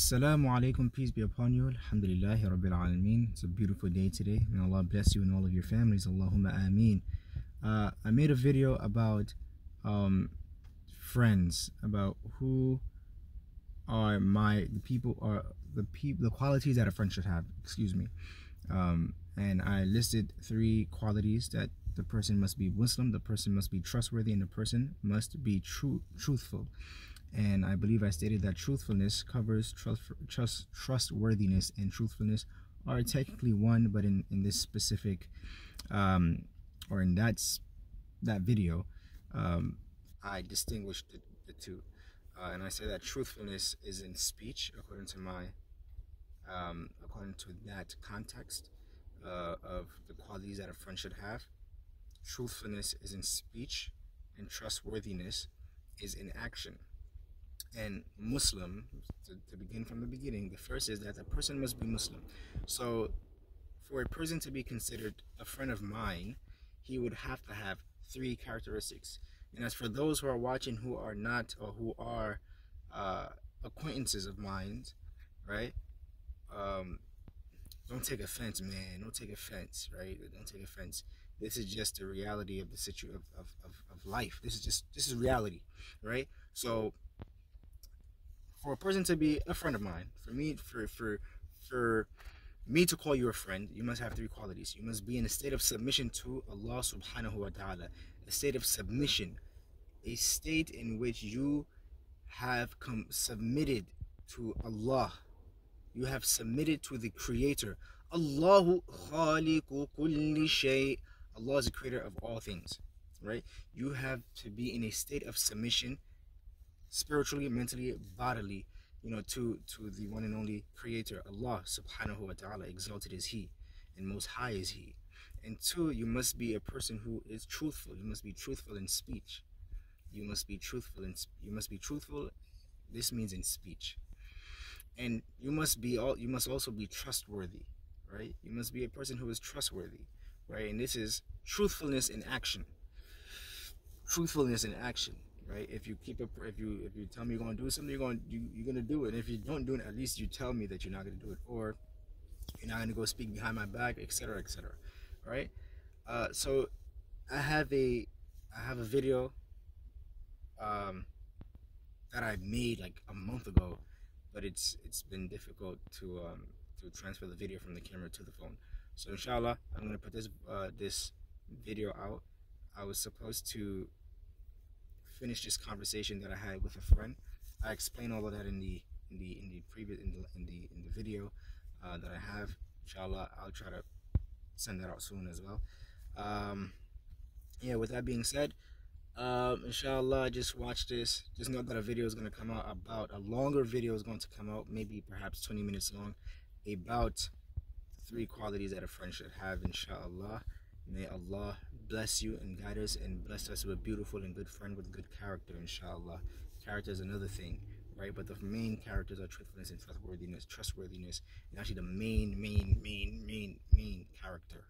Assalamu alaikum, peace be upon you. Alhamdulillahi Rabbil Alameen. It's a beautiful day today. May Allah bless you and all of your families. Allahumma ameen. Uh, I made a video about um, friends, about who are my the people are the people the qualities that a friend should have. Excuse me. Um, and I listed three qualities that the person must be Muslim, the person must be trustworthy, and the person must be true truthful and I believe I stated that truthfulness covers trust, trust trustworthiness and truthfulness are technically one, but in in this specific um, or in that that video, um, I distinguished the, the two, uh, and I say that truthfulness is in speech according to my um, according to that context uh, of the qualities that a friend should have. Truthfulness is in speech, and trustworthiness is in action and Muslim, to, to, begin from the beginning, the first is that a person must be Muslim. So, for a person to be considered a friend of mine, he would have to have three characteristics. And as for those who are watching who are not or who are uh, acquaintances of mine, right? Um, don't take offense, man. Don't take offense, right? Don't take offense. This is just the reality of the situation of, of, of, of life. This is just this is reality, right? So for a person to be a friend of mine, for me, for for for me to call you a friend, you must have three qualities. You must be in a state of submission to Allah subhanahu wa ta'ala, a state of submission, a state in which you have come submitted to Allah. You have submitted to the Creator. Allahu khaliqu kulli shay. Allah is the creator of all things. Right? You have to be in a state of submission spiritually, mentally, bodily, you know, to to the one and only creator, Allah subhanahu wa ta'ala, exalted is He and most high is He. And two, you must be a person who is truthful. You must be truthful in speech. You must be truthful in you must be truthful. This means in speech. And you must be all you must also be trustworthy, right? You must be a person who is trustworthy, right? And this is truthfulness in action. Truthfulness in action right? If you keep it, if you if you tell me you're gonna do something, you're going you, you're gonna do it. And if you don't do it, at least you tell me that you're not gonna do it, or you're not gonna go speak behind my back, etc., etc. Right? Uh, so I have a I have a video um, that I made like a month ago, but it's it's been difficult to um, to transfer the video from the camera to the phone. So inshallah, I'm gonna put this uh, this video out. I was supposed to finish this conversation that I had with a friend. I explain all of that in the in the in the previous in the in the in the video uh, that I have. Inshallah, I'll try to send that out soon as well. Um, yeah, with that being said, um, inshallah, just watch this. Just know that a video is going to come out about a longer video is going to come out, maybe perhaps 20 minutes long, about three qualities that a friend should have. Inshallah, may Allah bless you and guide us and bless us with a beautiful and good friend with good character, inshallah. Character is another thing, right? But the main characters are truthfulness and trustworthiness, trustworthiness, and actually the main, main, main, main, main character,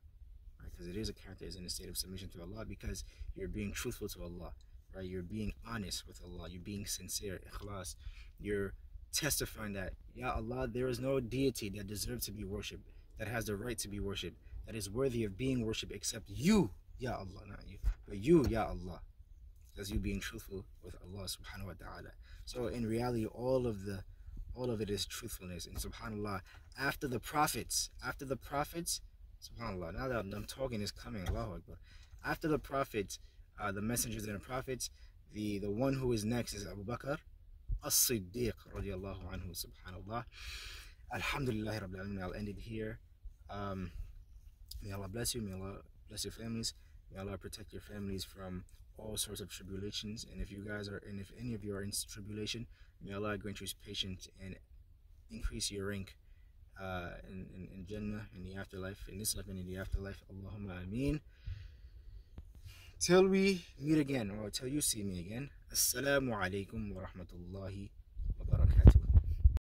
right? Because it is a character is in a state of submission to Allah because you're being truthful to Allah, right? You're being honest with Allah, you're being sincere, ikhlas, you're testifying that, Ya Allah, there is no deity that deserves to be worshipped, that has the right to be worshipped, that is worthy of being worshipped except you, Ya Allah, not you, but you, Ya Allah. That's you being truthful with Allah subhanahu wa ta'ala. So in reality, all of the all of it is truthfulness. And subhanAllah, after the prophets, after the prophets, subhanAllah, now that I'm talking is coming, Allahu Akbar. After the prophets, uh, the messengers and the prophets, the, the one who is next is Abu Bakr as-Siddiq radiallahu anhu, subhanAllah. Alhamdulillah, Rabbil I'll end it here. Um, may Allah bless you, may Allah bless your families. May Allah protect your families from all sorts of tribulations. And if you guys are, and if any of you are in tribulation, may Allah grant you patience and increase your rank uh, in, in, in Jannah, in the afterlife, in this life and in the afterlife. Allahumma ameen. Till we meet again, or till you see me again. Assalamu alaikum wa rahmatullahi